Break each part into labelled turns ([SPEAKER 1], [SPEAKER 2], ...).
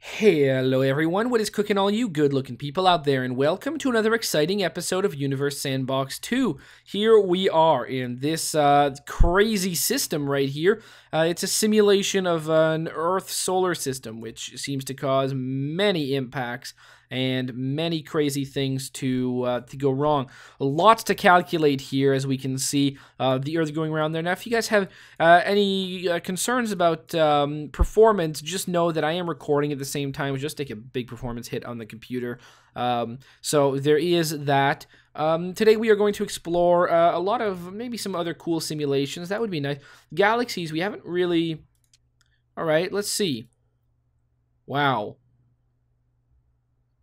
[SPEAKER 1] Hello, everyone. What is cooking, all you good looking people out there? And welcome to another exciting episode of Universe Sandbox 2. Here we are in this uh, crazy system right here. Uh, it's a simulation of an Earth solar system, which seems to cause many impacts and many crazy things to uh, to go wrong. Lots to calculate here, as we can see uh, the Earth going around there. Now, if you guys have uh, any uh, concerns about um, performance, just know that I am recording at the same time. Just take a big performance hit on the computer. Um, so there is that. Um, today we are going to explore uh, a lot of maybe some other cool simulations. That would be nice. Galaxies, we haven't really. All right, let's see. Wow.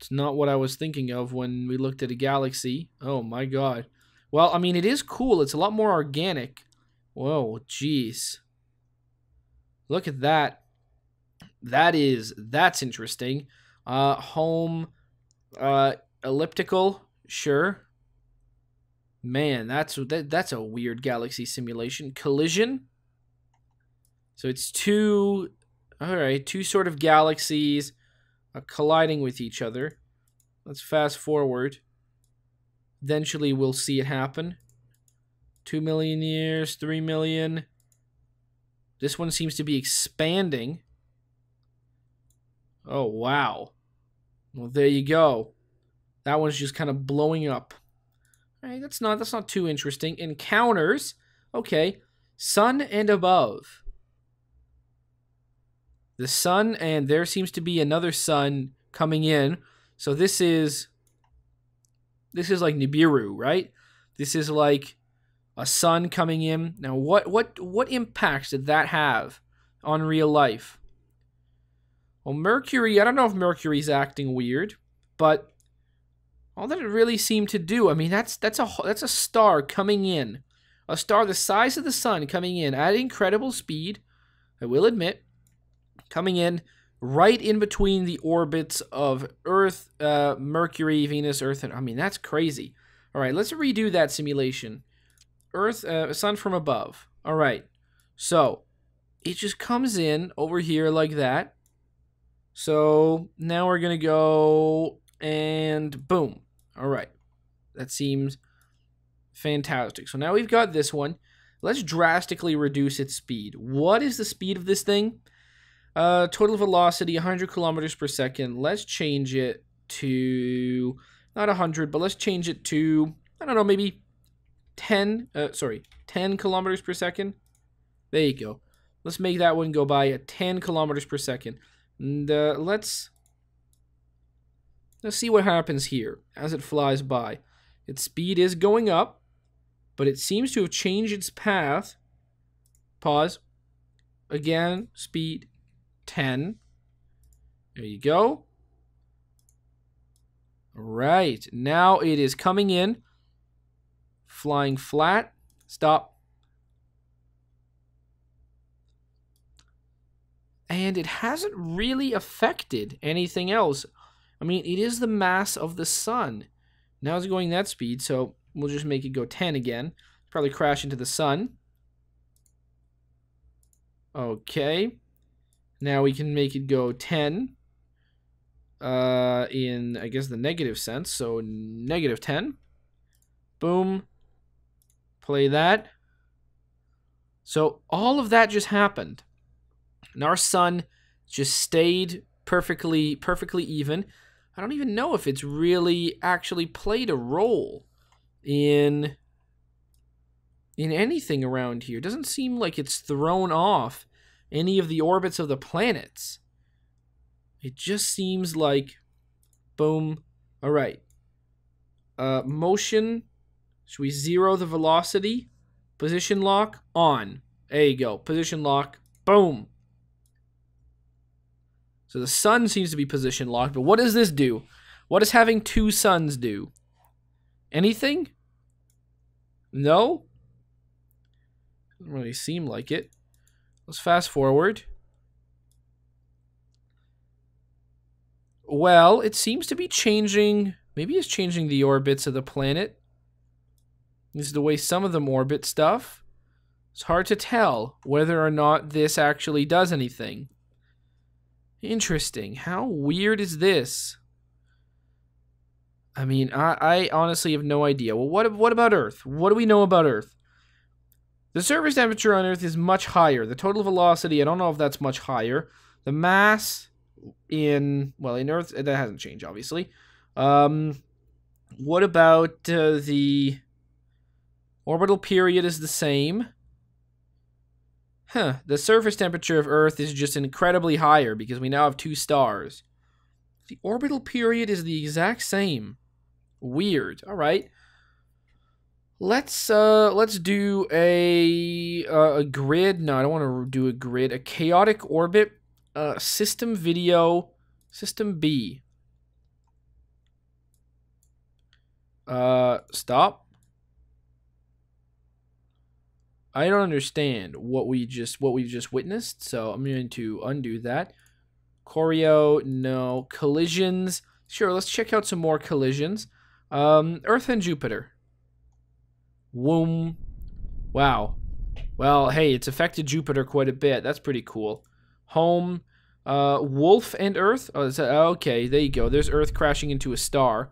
[SPEAKER 1] It's not what I was thinking of when we looked at a galaxy. Oh my god. Well, I mean, it is cool. It's a lot more organic. Whoa, jeez. Look at that. That is, that's interesting. Uh, home, uh, elliptical, sure. Man, that's that, that's a weird galaxy simulation. Collision. So it's two, all right, two sort of galaxies uh, colliding with each other. Let's fast forward. Eventually, we'll see it happen. Two million years, three million. This one seems to be expanding. Oh, wow. Well, there you go. That one's just kind of blowing up. All right, that's not that's not too interesting. Encounters. Okay. Sun and above the sun, and there seems to be another sun coming in. So this is this is like Nibiru, right? This is like a sun coming in. Now, what what what impacts did that have on real life? Well, Mercury, I don't know if Mercury's acting weird, but all that it really seemed to do, I mean, that's that's a that's a star coming in, a star the size of the sun coming in at incredible speed. I will admit, coming in right in between the orbits of Earth, uh, Mercury, Venus, Earth, and I mean that's crazy. All right, let's redo that simulation. Earth, uh, Sun from above. All right, so it just comes in over here like that. So now we're gonna go and boom. All right, that seems fantastic. So now we've got this one. Let's drastically reduce its speed. What is the speed of this thing? Uh, total velocity 100 kilometers per second. Let's change it to not 100, but let's change it to I don't know, maybe 10. Uh, sorry, 10 kilometers per second. There you go. Let's make that one go by at 10 kilometers per second. And uh, let's let's see what happens here as it flies by. Its speed is going up, but it seems to have changed its path. Pause. Again, speed 10. There you go. All right. Now it is coming in. Flying flat. Stop. And it hasn't really affected anything else. I mean, it is the mass of the sun. Now it's going that speed, so we'll just make it go 10 again. Probably crash into the sun. Okay. Now we can make it go 10 uh, in, I guess, the negative sense. So negative 10. Boom. Play that. So all of that just happened. And our sun just stayed perfectly perfectly even. I don't even know if it's really actually played a role in in anything around here. It doesn't seem like it's thrown off any of the orbits of the planets. It just seems like, boom. All right. Uh, motion. Should we zero the velocity? Position lock on. There you go. Position lock. Boom. So the sun seems to be position locked, but what does this do? What does having two suns do? Anything? No? Doesn't really seem like it. Let's fast forward. Well, it seems to be changing. Maybe it's changing the orbits of the planet. This is the way some of them orbit stuff. It's hard to tell whether or not this actually does anything. Interesting. How weird is this? I mean, I, I honestly have no idea. Well, what what about Earth? What do we know about Earth? The surface temperature on Earth is much higher. The total velocity, I don't know if that's much higher. The mass in well in Earth that hasn't changed, obviously. Um, what about uh, the orbital period is the same. Huh. The surface temperature of Earth is just incredibly higher because we now have two stars. The orbital period is the exact same. Weird. All right. Let's uh let's do a uh, a grid. No, I don't want to do a grid. A chaotic orbit uh system video system B. Uh stop. I don't understand what we just what we've just witnessed, so I'm going to undo that. Choreo, no. Collisions. Sure, let's check out some more collisions. Um, Earth and Jupiter. Womb. Wow. Well, hey, it's affected Jupiter quite a bit. That's pretty cool. Home. Uh, Wolf and Earth. Oh, that, okay, there you go. There's Earth crashing into a star.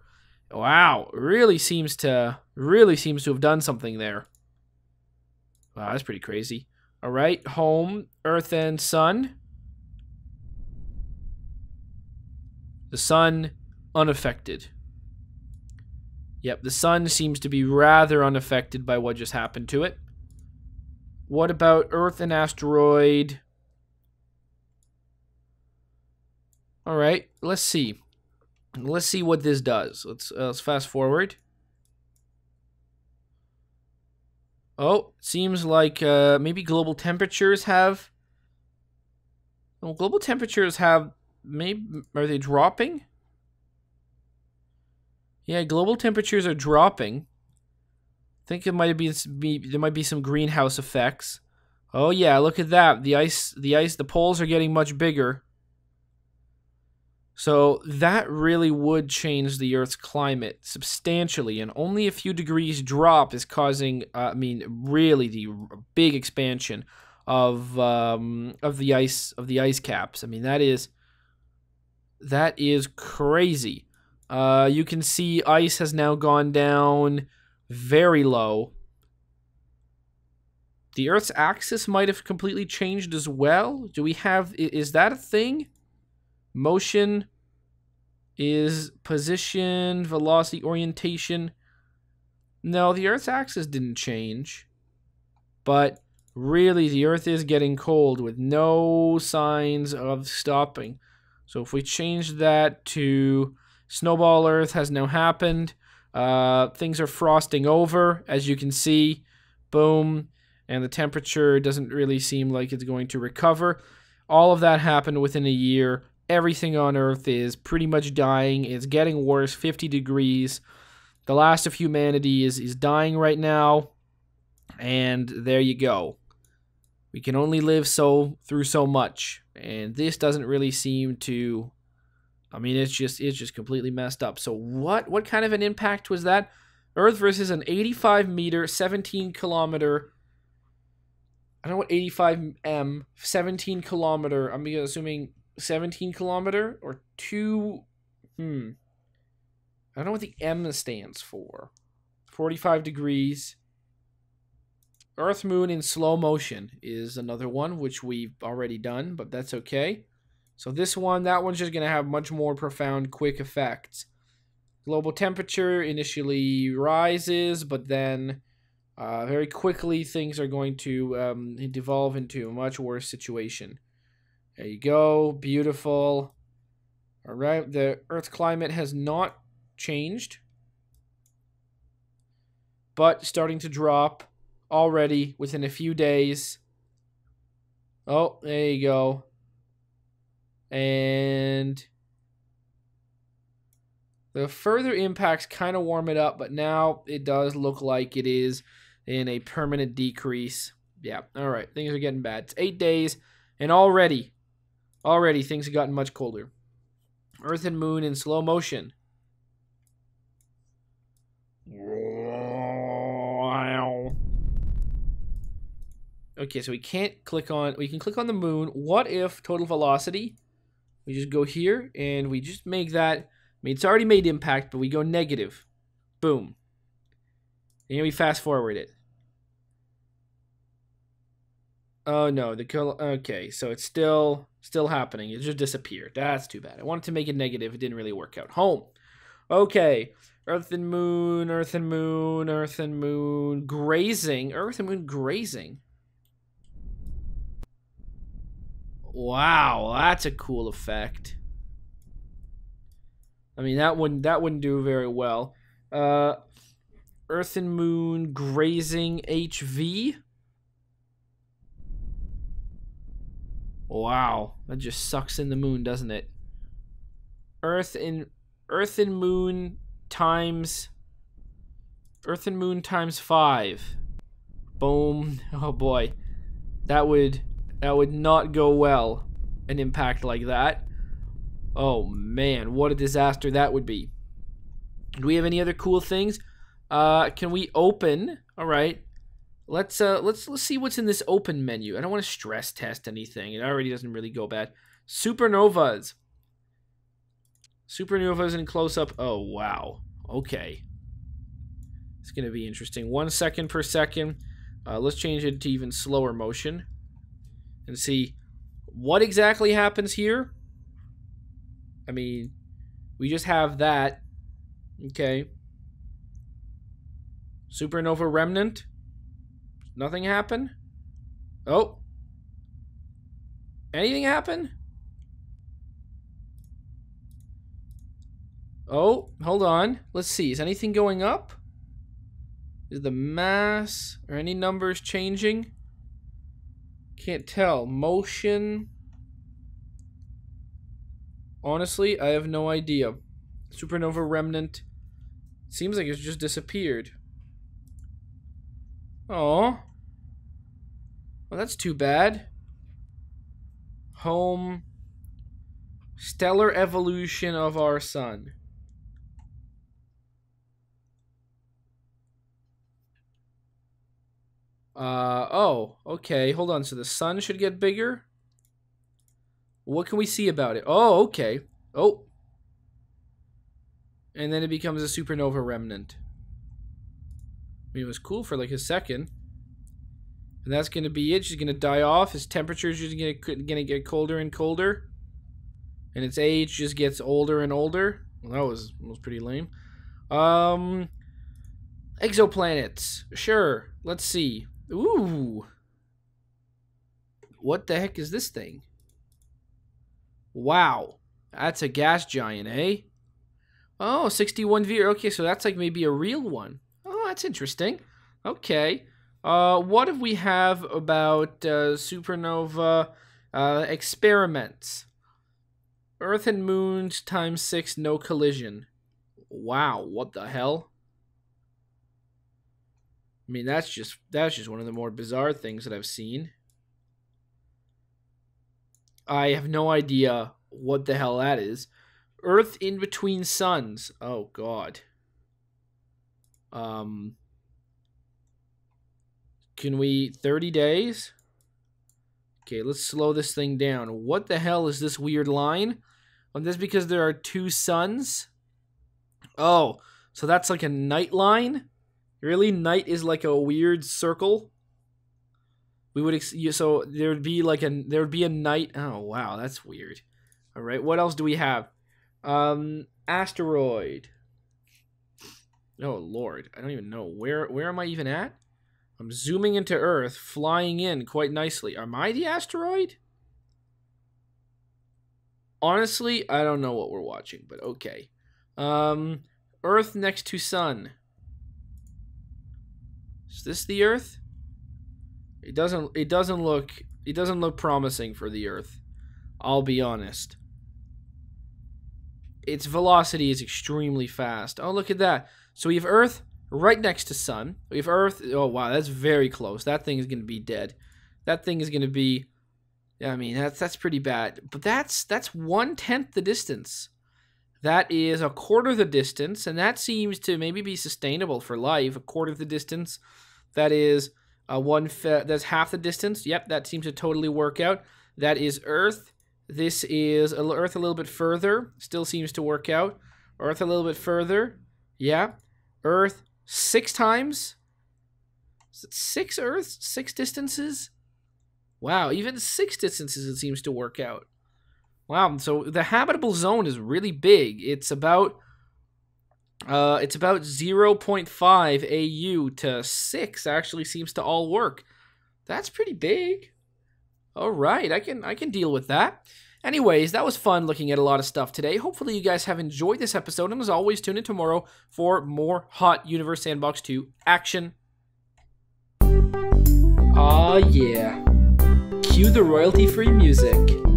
[SPEAKER 1] Wow, really seems to really seems to have done something there. Wow, that's pretty crazy. All right, home, Earth, and Sun. The Sun unaffected. Yep, the Sun seems to be rather unaffected by what just happened to it. What about Earth and asteroid? All right, let's see. Let's see what this does. Let's uh, let's fast forward. Oh, seems like uh, maybe global temperatures have. Well, global temperatures have. Maybe are they dropping? Yeah, global temperatures are dropping. I think it might be, there might be some greenhouse effects. Oh yeah, look at that. The ice, the ice, the poles are getting much bigger. So that really would change the Earth's climate substantially, and only a few degrees drop is causing, uh, I mean, really the big expansion of um, of the ice of the ice caps. I mean, that is that is crazy. Uh, you can see ice has now gone down very low. The Earth's axis might have completely changed as well. Do we have? Is that a thing? Motion is position, velocity, orientation. No, the Earth's axis didn't change. But really, the Earth is getting cold with no signs of stopping. So if we change that to Snowball Earth has now happened. Uh, things are frosting over, as you can see. Boom. And the temperature doesn't really seem like it's going to recover. All of that happened within a year. Everything on Earth is pretty much dying. It's getting worse, 50 degrees. The last of humanity is, is dying right now. And there you go. We can only live so through so much. And this doesn't really seem to I mean, it's just it's just completely messed up. So what what kind of an impact was that? Earth versus an 85 meter, 17 kilometer I don't know what 85 m, 17 kilometer. I'm assuming 17 kilometer or two. Hmm. I don't know what the M stands for. 45 degrees. Earth Moon in slow motion is another one, which we've already done, but that's okay. So this one, that one's just going to have much more profound, quick effects. Global temperature initially rises, but then uh, very quickly, things are going to um, devolve into a much worse situation. There you go. Beautiful. All right. The Earth's climate has not changed, but starting to drop already within a few days. Oh, there you go. And the further impacts kind of warm it up, but now it does look like it is in a permanent decrease. Yeah, all right, things are getting bad. It's eight days, and already, already things have gotten much colder. Earth and Moon in slow motion. Okay, so we can't click on. We can click on the moon. What if total velocity We just go here and we just make that. I mean, it's already made impact, but we go negative. Boom. And we fast forward it. Oh no, the kill. Okay, so it's still still happening. It just disappeared. That's too bad. I wanted to make it negative. It didn't really work out. Home. Okay. Earth and moon, earth and moon, earth and moon, grazing, earth and moon grazing. Wow, that's a cool effect. I mean, that wouldn't that wouldn't do very well. Uh, Earth and Moon grazing HV. Wow, that just sucks in the moon, doesn't it? Earth and Earth and Moon times Earth and Moon times five. Boom. Oh boy, that would that would not go well, an impact like that. Oh man, what a disaster that would be. Do we have any other cool things? Uh, can we open? All right. Let's uh let's let's see what's in this open menu. I don't want to stress test anything. It already doesn't really go bad. Supernovas. Supernovas in close up. Oh wow. Okay. It's gonna be interesting. One second per second. Uh, let's change it to even slower motion and see what exactly happens here. I mean, we just have that. Okay. Supernova remnant. Nothing happen? Oh. Anything happen? Oh, hold on. Let's see. Is anything going up? Is the mass or any numbers changing? Can't tell. Motion. Honestly, I have no idea. Supernova Remnant. Seems like it's just disappeared. Oh. Well, that's too bad. Home. Stellar evolution of our sun. Uh, oh, okay. Hold on. So the sun should get bigger? What can we see about it? Oh, okay. Oh. And then it becomes a supernova remnant. I mean, it was cool for like a second. And that's going to be it. She's going to die off. His temperature is just going to get colder and colder. And its age just gets older and older. Well, that was, was pretty lame. Um, exoplanets. Sure. Let's see. Ooh. What the heck is this thing? Wow. That's a gas giant, eh? Oh, 61 V. Okay, so that's like maybe a real one. Oh, that's interesting. Okay. Uh, what if we have about uh, supernova uh, experiments? Earth and moons times six, no collision. Wow, what the hell? I mean, that's just that's just one of the more bizarre things that I've seen. I have no idea what the hell that is. Earth in between suns. Oh god. Um Can we 30 days? Okay, let's slow this thing down. What the hell is this weird line? Oh, this because there are two suns? Oh, so that's like a night line? Really, night is like a weird circle. We would ex- so there would be like a there would be a night. Oh wow, that's weird. All right, what else do we have? Um, asteroid. Oh lord, I don't even know where where am I even at? I'm zooming into Earth, flying in quite nicely. Am I the asteroid? Honestly, I don't know what we're watching, but okay. Um, Earth next to Sun. Is this the Earth? It doesn't it doesn't look it doesn't look promising for the Earth. I'll be honest. Its velocity is extremely fast. Oh, look at that. So we have Earth right next to Sun. We have Earth. Oh, wow, that's very close. That thing is going to be dead. That thing is going to be. I mean, that's that's pretty bad. But that's that's one tenth the distance. That is a quarter of the distance, and that seems to maybe be sustainable for life. A quarter of the distance. That is a one. That's half the distance. Yep, that seems to totally work out. That is Earth. This is Earth a little bit further. Still seems to work out. Earth a little bit further. Yeah. Earth six times. Is it six Earths? Six distances? Wow, even six distances it seems to work out. Wow, so the habitable zone is really big. It's about uh, it's about 0.5 AU to 6 actually seems to all work. That's pretty big. All right, I can I can deal with that. Anyways, that was fun looking at a lot of stuff today. Hopefully you guys have enjoyed this episode, and as always, tune in tomorrow for more Hot Universe Sandbox 2 action. Aw, yeah. Cue the royalty-free music.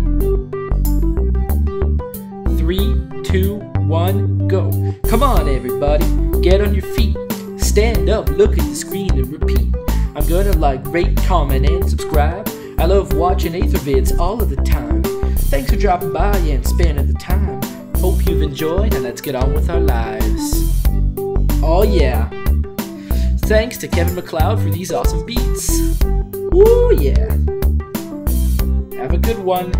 [SPEAKER 1] Three, two, one, go. Come on, everybody, get on your feet. Stand up, look at the screen, and repeat. I'm gonna like, rate, comment, and subscribe. I love watching Athervids all of the time. Thanks for dropping by and spending the time. Hope you've enjoyed, and let's get on with our lives. Oh, yeah. Thanks to Kevin MacLeod for these awesome beats. Woo, yeah. Have a good one.